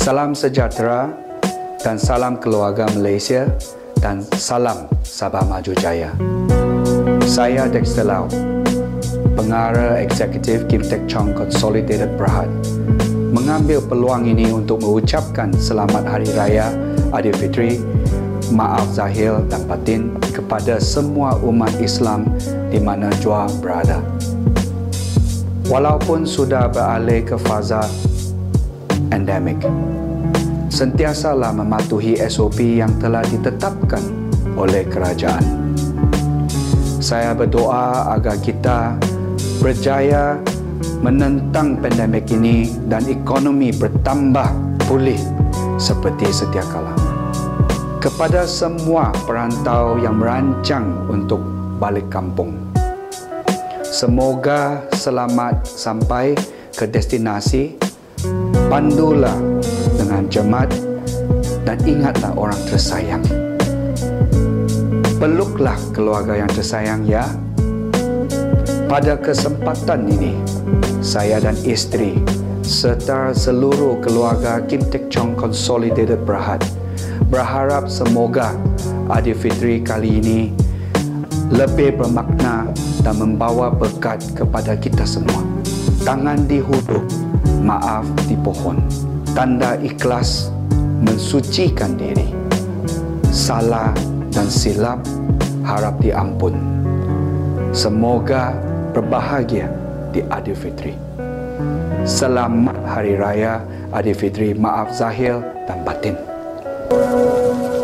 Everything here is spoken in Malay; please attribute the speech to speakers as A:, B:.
A: Salam sejahtera dan salam keluarga Malaysia dan salam Sabah Maju Jaya. Saya Dexter Lau, pengarah eksekutif Kim Tech Chong Consolidated Berhad, mengambil peluang ini untuk mengucapkan selamat Hari Raya Aidilfitri, maaf zahir dan batin kepada semua umat Islam di mana jua berada. Walaupun sudah beralih ke fasa endemik, sentiasalah mematuhi SOP yang telah ditetapkan oleh kerajaan. Saya berdoa agar kita berjaya menentang pandemik ini dan ekonomi bertambah pulih seperti sedia kala. Kepada semua perantau yang merancang untuk balik kampung, semoga selamat sampai ke destinasi. Pandulah dengan jemaat dan ingatlah orang tersayang. Peluklah keluarga yang tersayang ya. Pada kesempatan ini, saya dan isteri serta seluruh keluarga Kim Tek Chong Consolidated Berhad berharap semoga Aidilfitri kali ini lebih bermakna dan membawa berkat kepada kita semua. Tangan di huduk, maaf di pohon. Tanda ikhlas mensucikan diri. Salah dan silap harap diampun. Semoga berbahagia di Aidilfitri. Selamat Hari Raya Aidilfitri. Maaf zahir dan batin. Thank you.